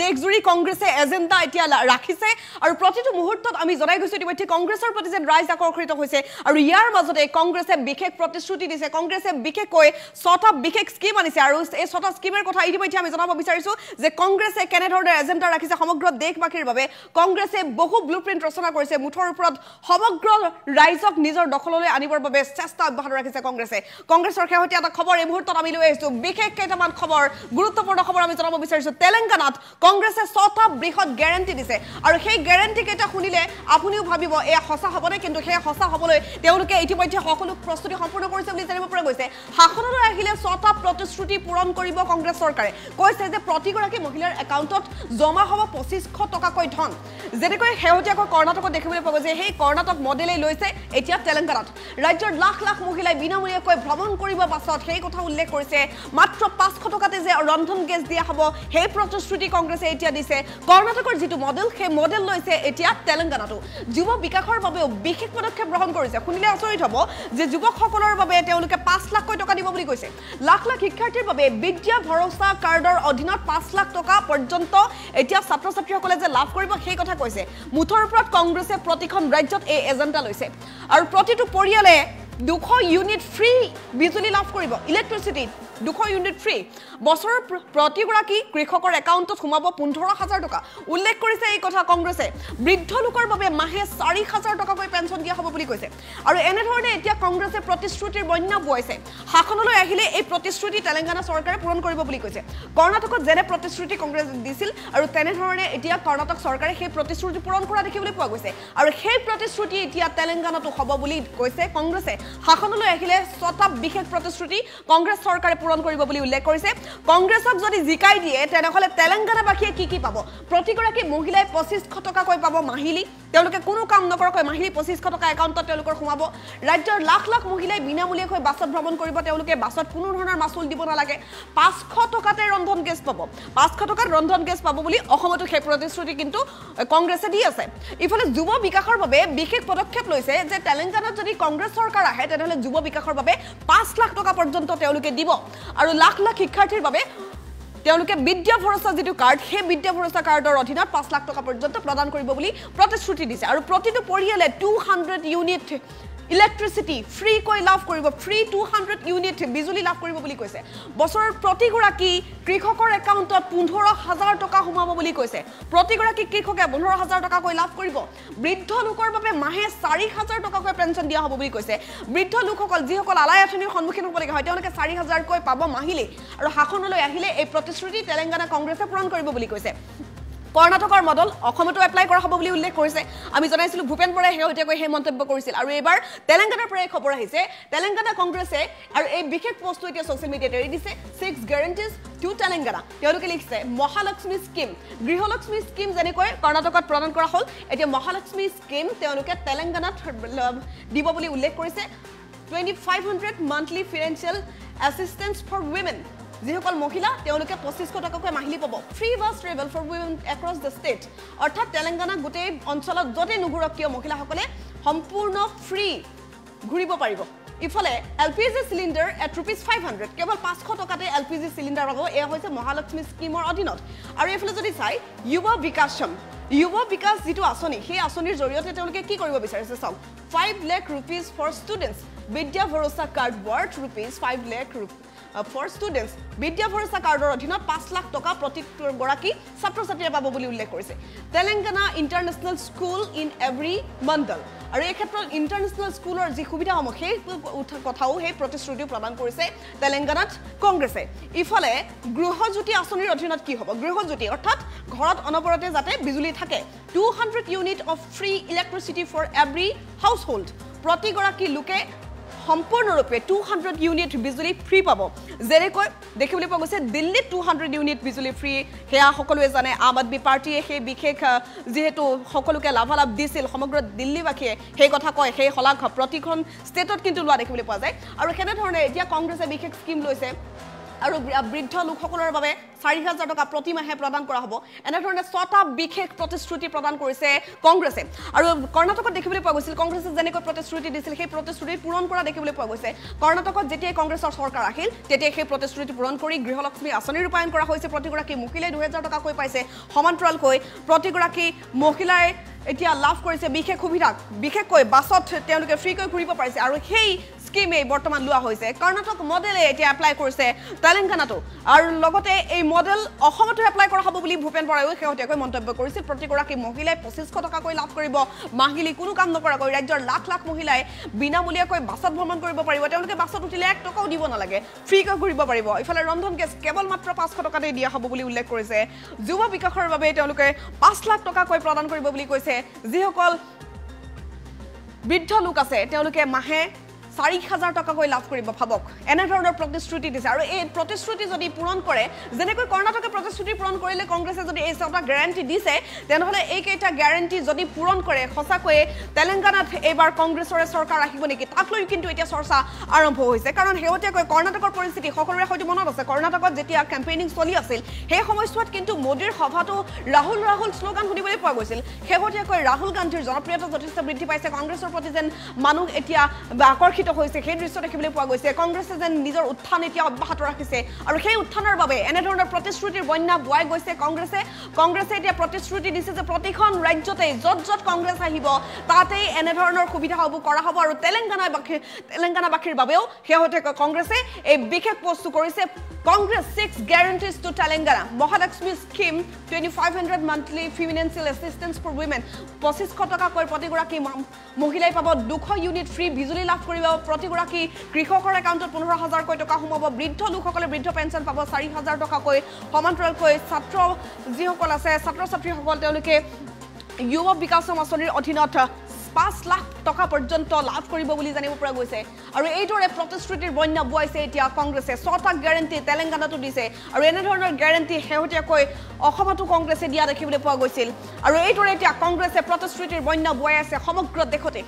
দেশজুৰি কংগ্ৰেছে এজেণ্ডা এতিয়া ৰাখিছে আৰু প্ৰতিটো মুহূৰ্তত আমি জনাই গৈছোঁ ইতিমধ্যে কংগ্ৰেছৰ প্ৰতি যেন ৰাইজ আকৰ্ষিত হৈছে আৰু ইয়াৰ মাজতে কংগ্ৰেছে বিশেষ প্ৰতিশ্ৰুতি দিছে। কংগ্ৰেছে বিশেষকৈ ছটা বিশেষ স্কীম আনিছে আৰু এই ছটা স্কীমৰ কথা ইতিমধ্যে আমি জনাব বিচাৰিছোঁ যে কংগ্ৰেছে কেনেধৰণে এজেণ্ডা ৰাখিছে সমগ্ৰ দেশবাসীৰ বাবে। কংগ্ৰেছে বহু ব্লু প্ৰিণ্ট ৰচনা কৰিছে। মুঠৰ ওপৰত সমগ্ৰ ৰাইজক নিজৰ দখললৈ আনিবৰ বাবে চেষ্টা অব্যাহত ৰাখিছে কংগ্ৰেছে। কংগ্ৰেছৰ শেহতীয়া এটা খবৰ এই মুহূৰ্তত আমি লৈ আহিছোঁ। বিশেষ কেইটামান খবৰ গুৰুত্বপূৰ্ণ খবৰ আমি জনাব বিচাৰিছোঁ। তেলেংগানাত কংগ্ৰেছে ছটা বৃহৎ গেৰেণ্টি দিছে। আৰু সেই গেৰেণ্টি কেইটা শুনিলে আপুনিও ভাবিব এয়া সঁচা হ'বনে কিন্তু সেয়া সঁচা হ'বলৈ তেওঁলোকে ইতিমধ্যে সকলো প্ৰস্তুতি সম্পূৰ্ণ কৰিছে বুলি জানিব পৰা গৈছে। শাসনলৈ আহিলে ছটা প্ৰতিশ্ৰুতি পূৰণ কৰিব কংগ্ৰেছ চৰকাৰে। কৈছে যে প্ৰতিগৰাকী মহিলাৰ একাউণ্টত জমা হ'ব পঁচিছশ টকাকৈ ধন। যেনেকৈ শেহতীয়াকৈ কৰ্ণাটকত দেখিবলৈ পোৱা গৈছে সেই কৰ্ণাটক মডেলেই লৈছে এতিয়া তেলেংগানাত। ৰাজ্যৰ লাখ লাখ মহিলাই বিনামূলীয়াকৈ ভ্ৰমণ কৰিব পাছত সেই কথা উল্লেখ কৰিছে মাত্ৰ পাঁচশ টকাতে যে ৰন্ধন গেছ দিয়া হ'ব সেই প্ৰতিশ্ৰুতি কংগ্ৰেছে এতিয়া দিছে। কৰ্ণাটকৰ যিটো মডেল সেই মডেল লৈছে এতিয়া তেলেংগানাতো যুৱ বিকাশৰ বাবেও বিশেষ পদক্ষেপ গ্ৰহণ কৰিছে। শুনিলে আচৰিত হ'ব যে যুৱকসকলৰ বাবে তেওঁলোকে পাঁচ লাখকৈ টকা দিব বুলি কৈছে। লাখ লাখ শিক্ষাৰ্থীৰ বাবে বিদ্যা ভৰসা কাৰ্ডৰ অধীনত পাঁচ লাখ টকা পৰ্যন্ত এতিয়া ছাত্ৰ ছাত্ৰীসকলে যে লাভ কৰিব সেই কথা কৈছে। মুঠৰ ওপৰত কংগ্ৰেছে প্ৰতিখন ৰাজ্যত এই এজেণ্ডা লৈছে। আৰু প্ৰতিটো পৰিয়ালে দুশ ইউনিট ফ্ৰী বিজুলী লাভ কৰিব। ইলেক্ট্ৰিচিটি দুশ ইউনিট ফ্ৰী বছৰৰ প্ৰ- প্ৰতিগৰাকী কৃষকৰ একাউণ্টত সোমাব পোন্ধৰ হাজাৰ টকা। উল্লেখ কৰিছে এই কথা কংগ্ৰেছে। বৃদ্ধ লোকৰ বাবে মাহে চাৰি হাজাৰ টকাকৈ পেঞ্চন দিয়া হ'ব বুলি কৈছে। আৰু এনেধৰণে এতিয়া কংগ্ৰেছে প্ৰতিশ্ৰুতিৰ বন্যা বোৱাইছে। শাসনলৈ আহিলে এই প্ৰতিশ্ৰুতি তেলেংগানা চৰকাৰে পূৰণ কৰিব বুলি কৈছে। কৰ্ণাটকত যেনে প্ৰতিশ্ৰুতি কংগ্ৰেছ দিছিল আৰু তেনেধৰণে এতিয়া কৰ্ণাটক চৰকাৰে সেই প্ৰতিশ্ৰুতি পূৰণ কৰা দেখিবলৈ পোৱা গৈছে। আৰু সেই প্ৰতিশ্ৰুতি এতিয়া তেলেংগানাতো হ'ব বুলি কৈছে কংগ্ৰেছে। শাসনলৈ আহিলে ছটা বিশেষ প্ৰতিশ্ৰুতি কংগ্ৰেছ চৰকাৰে পূৰণ কৰিব বুলি উল্লেখ কৰিছে। কংগ্ৰেছক যদি জিকাই দিয়ে তেনেহ'লে তেলেংগানাবাসীয়ে কি কি পাব? প্ৰতিগৰাকী মহিলাই পঁচিছশ টকাকৈ পাব মাহিলী। তেওঁলোকে কোনো কাম নকৰাকৈ মাহিলী পঁচিছশ টকা একাউণ্টত তেওঁলোকৰ সোমাব। ৰাজ্যৰ লাখ লাখ মহিলাই বিনামূলীয়াকৈ বাছত ভ্ৰমণ কৰিব। তেওঁলোকে বাছত কোনো ধৰণৰ মাচুল দিব নালাগে। পাঁচশ টকাতে ৰন্ধন গেছ পাব। পাঁচশ টকাত ৰন্ধন গেছ পাব বুলি অসমতো সেই প্ৰতিশ্ৰুতি কিন্তু কংগ্ৰেছে দি আছে। ইফালে যুৱ বিকাশৰ বাবে বিশেষ পদক্ষেপ লৈছে যে তেলেংগানাত যদি কংগ্ৰেছ চৰকাৰ আহে তেনেহ'লে যুৱ বিকাশৰ বাবে পাঁচ লাখ টকা পৰ্যন্ত তেওঁলোকে দিব। আৰু লাখ লাখ শিক্ষাৰ্থীৰ বাবে তেওঁলোকে বিদ্যা ভৰসা যিটো কাৰ্ড সেই বিদ্যা ভৰসা কাৰ্ডৰ অধীনত পাঁচ লাখ টকা পৰ্যন্ত প্ৰদান কৰিব বুলি প্ৰতিশ্ৰুতি দিছে। আৰু প্ৰতিটো পৰিয়ালে টু হাণ্ড্ৰেড ইউনিট ইলেক্ট্ৰিচিটি ফ্ৰীকৈ লাভ কৰিব ফ্ৰী টু হাণ্ড্ৰেড ইউনিট বিজুলী লাভ কৰিব বুলি কৈছে। বছৰত প্ৰতিগৰাকী কৃষকৰ একাউণ্টত পোন্ধৰ হাজাৰ টকা সোমাব বুলি কৈছে। প্ৰতিগৰাকী কৃষকে পোন্ধৰ হাজাৰ টকাকৈ লাভ কৰিব। বৃদ্ধ লোকৰ বাবে মাহে চাৰি হাজাৰ টকাকৈ পেঞ্চন দিয়া হ'ব বুলি কৈছে। বৃদ্ধ লোকসকল যিসকল আলাই আঁচনিৰ সন্মুখীন হ'বলগীয়া হয় তেওঁলোকে চাৰি হাজাৰকৈ পাব মাহিলী। আৰু শাসনলৈ আহিলে এই প্ৰতিশ্ৰুতি তেলেংগানা কংগ্ৰেছে পূৰণ কৰিব বুলি কৈছে। কৰ্ণাটকৰ মডেল অসমতো এপ্লাই কৰা হ'ব বুলি উল্লেখ কৰিছে। আমি জনাইছিলোঁ ভূপেন বৰাই শেহতীয়াকৈ সেই মন্তব্য কৰিছিল। আৰু এইবাৰ তেলেংগানাৰ পৰাই খবৰ আহিছে। তেলেংগানা কংগ্ৰেছে আৰু এই বিশেষ পষ্টটো এতিয়া ছ'চিয়েল মিডিয়াত এৰি দিছে। ছিক্স গেৰেণ্টিজ টু তেলেংগানা তেওঁলোকে লিখিছে মহালক্ষ্মী স্কীম গৃহলক্ষ্মী স্কীম যেনেকৈ কৰ্ণাটকত প্ৰদান কৰা হ'ল এতিয়া মহালক্ষ্মী স্কীম তেওঁলোকে তেলেংগানাত দিব বুলি উল্লেখ কৰিছে। Twenty five hundred monthly financial assistance for women যিসকল মহিলা তেওঁলোকে পঁচিছশ টকাকৈ মাহিলী পাব। Free bus travel for women across the state অৰ্থাৎ তেলেংগানা গোটেই অঞ্চলত য'তেই নুঘূৰক কিয় মহিলাসকলে সম্পূৰ্ণ ফ্ৰী ঘূৰিব পাৰিব। ইফালে L P G cylinder at rupees five hundred কেৱল পাঁচশ টকাতে এল পি জি চিলিণ্ডাৰ পাব। এয়া হৈছে মহালক্ষ্মী স্কীমৰ অধীনত। আৰু এইফালে যদি চাই যুৱ বিকাশম। যুৱ বিকাশ যিটো আঁচনি সেই আঁচনিৰ জৰিয়তে তেওঁলোকে কি কৰিব বিচাৰিছে চাওক। Five lakh rupees for students Vidya Bharosa card worth rupees five lakh for students Vidya Bharosa কাৰ্ডৰ অধীনত পাঁচ লাখ টকা প্ৰতিগৰাকী ছাত্ৰ ছাত্ৰীয়ে পাব বুলি উল্লেখ কৰিছে। Telangana international school in every mandal আৰু এই ক্ষেত্ৰত ইণ্টাৰনেশ্যনেল স্কুলৰ যি সুবিধাসমূহ সেই কথাও সেই প্ৰতিশ্ৰুতিও প্ৰদান কৰিছে তেলেংগানাত কংগ্ৰেছে। ইফালে গৃহজ্যোতি আঁচনিৰ অধীনত কি হ'ব? গৃহজ্যোতি অৰ্থাৎ ঘৰত অনবৰতে যাতে বিজুলী থাকে two hundred unit of free electricity for every household প্ৰতিগৰাকী লোকে সম্পূৰ্ণৰূপে টু হাণ্ড্ৰেড ইউনিট বিজুলী ফ্ৰী পাব। যেনেকৈ দেখিবলৈ পোৱা গৈছে দিল্লীত টু হাণ্ড্ৰেড ইউনিট বিজুলী ফ্ৰী সেয়া সকলোৱে জানে আম আদমী পাৰ্টীয়ে সেই বিশেষ যিহেতু সকলোকে লাভালাভ দিছিল সমগ্ৰ দিল্লীবাসীয়ে সেই কথা কয়। সেই শলাঘ প্ৰতিখন ষ্টেটত কিন্তু লোৱা দেখিবলৈ পোৱা যায়। আৰু সেনেধৰণে এতিয়া কংগ্ৰেছে বিশেষ স্কীম লৈছে। আৰু বৃদ্ধ লোকসকলৰ বাবে চাৰি হাজাৰ টকা প্ৰতিমাহে প্ৰদান কৰা হ'ব। এনেধৰণে ছটা বিশেষ প্ৰতিশ্ৰুতি প্ৰদান কৰিছে কংগ্ৰেছে। আৰু কৰ্ণাটকত দেখিবলৈ পোৱা গৈছিল কংগ্ৰেছে যেনেকৈ প্ৰতিশ্ৰুতি দিছিল সেই প্ৰতিশ্ৰুতি পূৰণ কৰা দেখিবলৈ পোৱা গৈছে। কৰ্ণাটকত যেতিয়াই কংগ্ৰেছৰ চৰকাৰ আহিল তেতিয়াই সেই প্ৰতিশ্ৰুতি পূৰণ কৰি গৃহলক্ষ্মী আঁচনি ৰূপায়ণ কৰা হৈছে। প্ৰতিগৰাকী মহিলাই দুহেজাৰ টকাকৈ পাইছে সমান্তৰালকৈ প্ৰতিগৰাকী মহিলাই এতিয়া লাভ কৰিছে বিশেষ সুবিধা। বিশেষকৈ বাছত তেওঁলোকে ফ্ৰীকৈ ঘূৰিব পাৰিছে। আৰু সেই স্কিমেই বৰ্তমান লোৱা হৈছে। কৰ্ণাটক মডেলে এতিয়া এপ্লাই কৰিছে তেলেংগানাতো আৰু লগতে এই মডেল অসমতো এপ্লাই কৰা হ'ব বুলি ভূপেন বৰায়ো শেহতীয়াকৈ মন্তব্য কৰিছিল। প্ৰতিগৰাকী মহিলাই পঁচিছশ টকাকৈ লাভ কৰিব। মাহিলী কোনো কাম নকৰাকৈ ৰাজ্যৰ লাখ লাখ মহিলাই বিনামূলীয়াকৈ বাছত ভ্ৰমণ কৰিব পাৰিব। তেওঁলোকে বাছত উঠিলে এক টকাও দিব নালাগে। ফ্ৰীকৈ ঘূৰিব পাৰিব। ইফালে ৰন্ধন গেছ কেৱল মাত্ৰ পাঁচশ টকাতেই দিয়া হ'ব বুলি উল্লেখ কৰিছে। যুৱ বিকাশৰ বাবে তেওঁলোকে পাঁচ লাখ টকাকৈ প্ৰদান কৰিব বুলি কৈছে। যিসকল বৃদ্ধ লোক আছে তেওঁলোকে মাহে চাৰি হাজাৰ টকাকৈ লাভ কৰিব ভাবক। এনেধৰণৰ প্ৰতিশ্ৰুতি দিছে। আৰু এই প্ৰতিশ্ৰুতি যদি পূৰণ কৰে যেনেকৈ কৰ্ণাটকে প্ৰতিশ্ৰুতি পূৰণ কৰিলে কংগ্ৰেছে যদি এই ছটা গেৰাণ্টি দিছে তেনেহ'লে এইকেইটা গেৰাণ্টি যদি পূৰণ কৰে সঁচাকৈয়ে তেলেংগানাত এইবাৰ কংগ্ৰেছৰে চৰকাৰ আহিব নেকি? তাক লৈ কিন্তু এতিয়া চৰ্চা আৰম্ভ হৈছে। কাৰণ শেহতীয়াকৈ কৰ্ণাটকৰ পৰিস্থিতি সকলোৰে হয়তো মনত আছে। কৰ্ণাটকত যেতিয়া কেম্পেইনিং চলি আছিল সেই সময়ছোৱাত কিন্তু মোদীৰ সভাটো ৰাহুল ৰাহুল শ্লোগান শুনিবলৈ পোৱা গৈছিল। শেহতীয়াকৈ ৰাহুল গান্ধীৰ জনপ্ৰিয়তা যথেষ্ট বৃদ্ধি পাইছে। কংগ্ৰেছৰ প্ৰতি যেন মানুহ এতিয়া আকৰ্ষিত হৈছে। সেই দৃশ্য দেখিবলৈ পোৱা গৈছে কংগ্ৰেছে যেন নিজৰ উত্থান এতিয়া অব্যাহত ৰাখিছে আৰু সেই উত্থানৰ বাবে এনেধৰণৰ প্ৰতিশ্ৰুতিৰ বন্যা বোৱাই গৈছে কংগ্ৰেছে। কংগ্ৰেছে এতিয়া প্ৰতিশ্ৰুতি দিছে যে প্ৰতিখন ৰাজ্যতে য'ত য'ত কংগ্ৰেছ আহিব তাতেই এনেধৰণৰ সুবিধাসমূহ কৰা হ'ব আৰু তেলেংগানাবাসী তেলেংগানাবাসীৰ বাবেও শেহতীয়াকৈ কংগ্ৰেছে এই বিশেষ বস্তু কৰিছে। Congress six guarantees to Telangana Mahalakshmi scheme twenty five hundred monthly financial assistance for women পঁচিছশ টকাকৈ প্ৰতিগৰাকী মহিলাই পাব দুশ ইউনিট ফ্ৰী বিজুলী লাভ কৰিব। প্ৰতিগৰাকী কৃষকৰ একাউণ্টত পোন্ধৰ হাজাৰকৈ টকা সোমাব। বৃদ্ধ লোকসকলে বৃদ্ধ পেঞ্চন পাব চাৰি হাজাৰ টকাকৈ। সমান্তৰালকৈ ছাত্ৰ যিসকল আছে ছাত্ৰ ছাত্ৰীসকল তেওঁলোকে যুৱ বিকাশম আঁচনিৰ অধীনত পাঁচ লাখ টকা পৰ্যন্ত লাভ কৰিব বুলি জানিব পৰা গৈছে। আৰু এইদৰে প্ৰতিশ্ৰুতিৰ বন্যা বোৱাইছে এতিয়া কংগ্ৰেছে। ছটা গেৰেণ্টি তেলেংগানাতো দিছে। আৰু এনেধৰণৰ গেৰেণ্টি শেহতীয়াকৈ অসমতো কংগ্ৰেছে দিয়া দেখিবলৈ পোৱা গৈছিল। আৰু এইদৰে এতিয়া কংগ্ৰেছে প্ৰতিশ্ৰুতিৰ বন্যা বোৱাই আছে সমগ্ৰ দেশতে।